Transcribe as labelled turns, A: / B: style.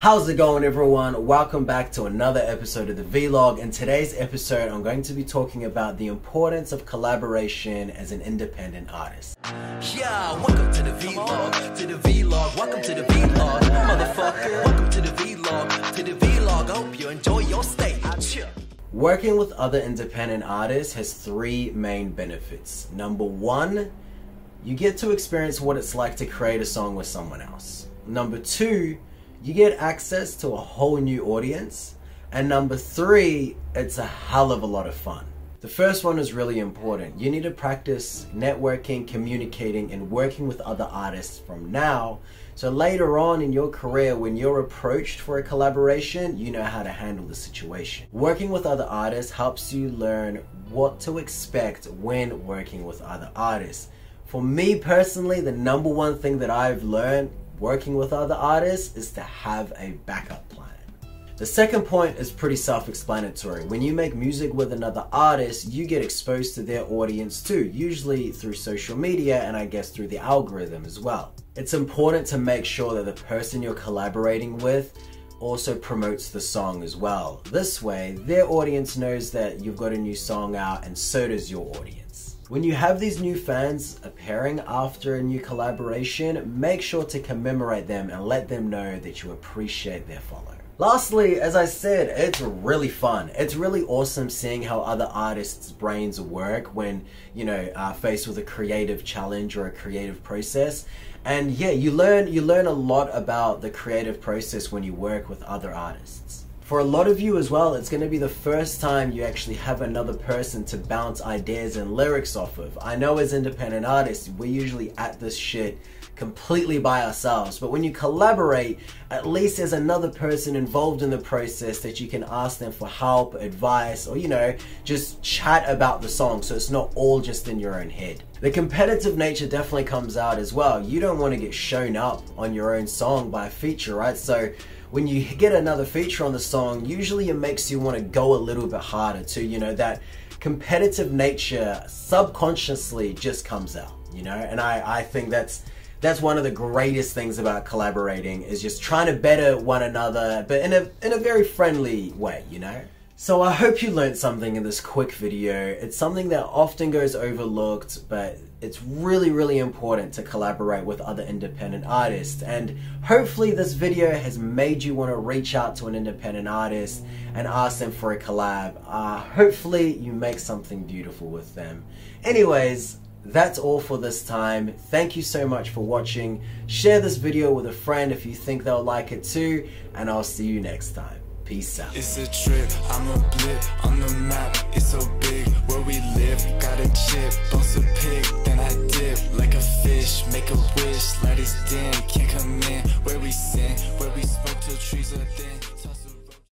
A: How's it going everyone? Welcome back to another episode of the Vlog. In today's episode, I'm going to be talking about the importance of collaboration as an independent artist.
B: Yeah, welcome to the vlog, to the vlog, welcome to the vlog, motherfucker. Welcome to the vlog, to the vlog. I hope you enjoy your stay.
A: Working with other independent artists has three main benefits. Number one, you get to experience what it's like to create a song with someone else. Number two, you get access to a whole new audience. And number three, it's a hell of a lot of fun. The first one is really important. You need to practice networking, communicating, and working with other artists from now. So later on in your career, when you're approached for a collaboration, you know how to handle the situation. Working with other artists helps you learn what to expect when working with other artists. For me personally, the number one thing that I've learned working with other artists is to have a backup plan. The second point is pretty self-explanatory. When you make music with another artist, you get exposed to their audience too, usually through social media and I guess through the algorithm as well. It's important to make sure that the person you're collaborating with also promotes the song as well. This way, their audience knows that you've got a new song out and so does your audience. When you have these new fans appearing after a new collaboration, make sure to commemorate them and let them know that you appreciate their follow. Lastly, as I said, it's really fun. It's really awesome seeing how other artists' brains work when, you know, uh, faced with a creative challenge or a creative process. And yeah, you learn you learn a lot about the creative process when you work with other artists. For a lot of you as well, it's going to be the first time you actually have another person to bounce ideas and lyrics off of. I know as independent artists, we're usually at this shit completely by ourselves. But when you collaborate, at least there's another person involved in the process that you can ask them for help, advice, or you know, just chat about the song so it's not all just in your own head. The competitive nature definitely comes out as well. You don't want to get shown up on your own song by a feature, right? So when you get another feature on the song, usually it makes you want to go a little bit harder too. you know, that competitive nature subconsciously just comes out, you know, and I, I think that's that's one of the greatest things about collaborating is just trying to better one another, but in a in a very friendly way, you know. So I hope you learned something in this quick video. It's something that often goes overlooked, but it's really, really important to collaborate with other independent artists. And hopefully this video has made you want to reach out to an independent artist and ask them for a collab. Uh, hopefully you make something beautiful with them. Anyways, that's all for this time. Thank you so much for watching. Share this video with a friend if you think they'll like it too, and I'll see you next time. Peace out.
C: It's a trip, I'm a blip on the map. It's so big where we live. Got a chip, bust a pig, then I dip like a fish. Make a wish, light is dim, can't come in where we sin, where we smoke till trees are thin.